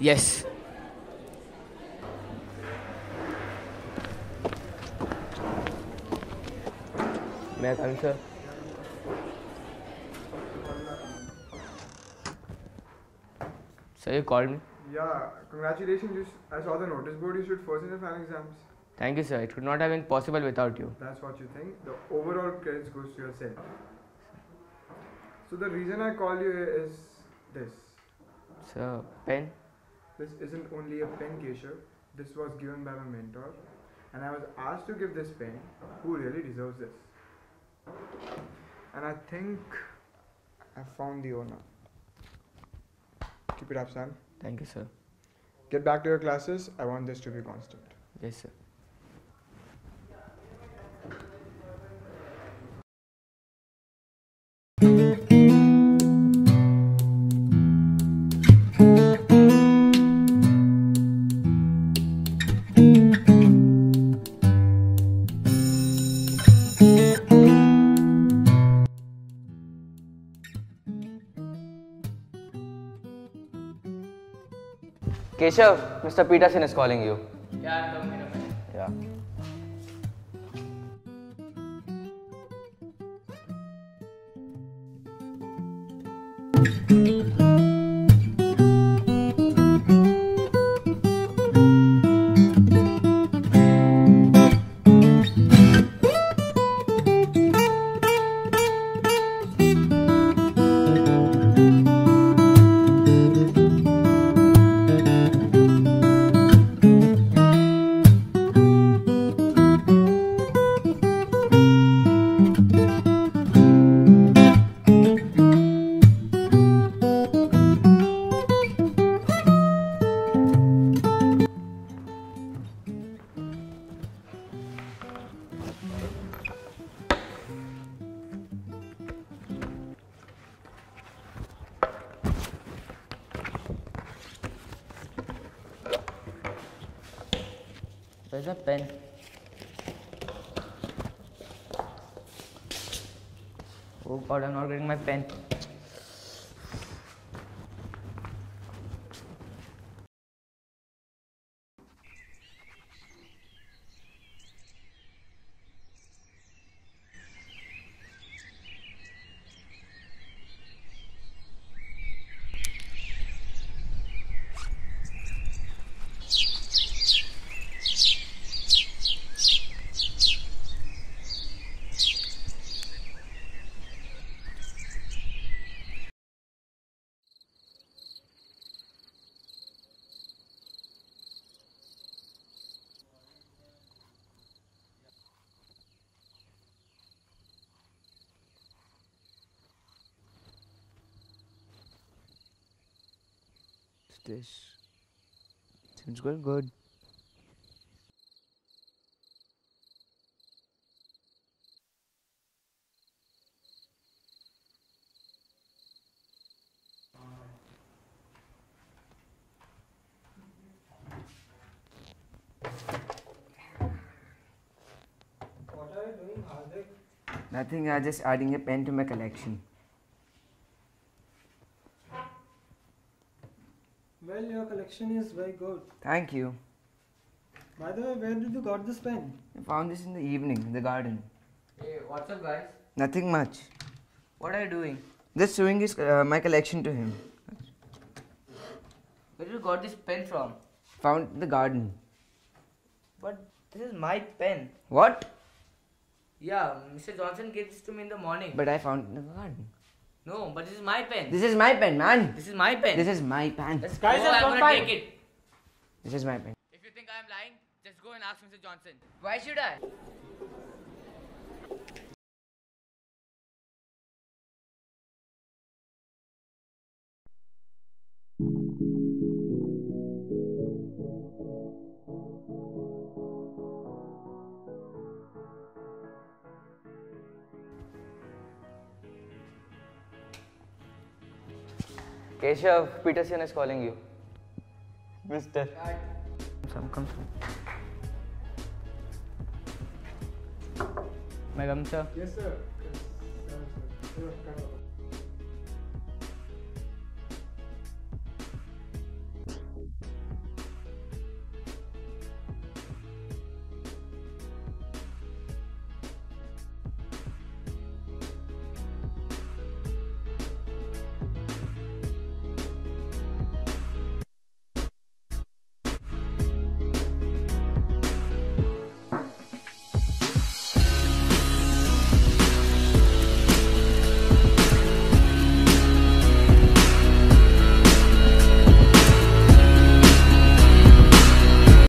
Yes. May I come, sir? Sir, you called me? Yeah, congratulations. You, s- I saw the notice board. You should first in the final exams. Thank you, sir. It could not have been possible without you. That's what you think. The overall credits goes to yourself. So the reason I call you is this. Sir, pen? This isn't only a pen, Keshav. This was given by my mentor, and I was asked to give this pen. Who really deserves this? And I think I found the owner. Keep it up, son. Thank you, sir. Get back to your classes. I want this to be constant. Yes, sir. Keshav, Mr. Peterson is calling you. Yeah, come in a minute. Yeah. Where's my pen? Oh god, I'm not getting my pen. This? Seems going good. What are you doing, Hardik? Nothing, I'm just adding a pen to my collection. Well, your collection is very good. Thank you. By the way, where did you got this pen? I found this in the evening in the garden. Hey, what's up, guys? Nothing much. What are you doing? Just showing his, uh, my collection to him. Where did you got this pen from? Found in the garden. But this is my pen. What? Yeah, Mr. Johnson gave this to me in the morning. But I found it in the garden. No, but this is my pen. This is my pen, man. This is my pen. This is my pen. Let's Guys, go, let's I'm gonna fight. take it. This is my pen. If you think I'm lying, just go and ask Mr. Johnson. Why should I? Keshav, Peterson is calling you. Mister. May I come, sir? Yes, sir. Yes, sir,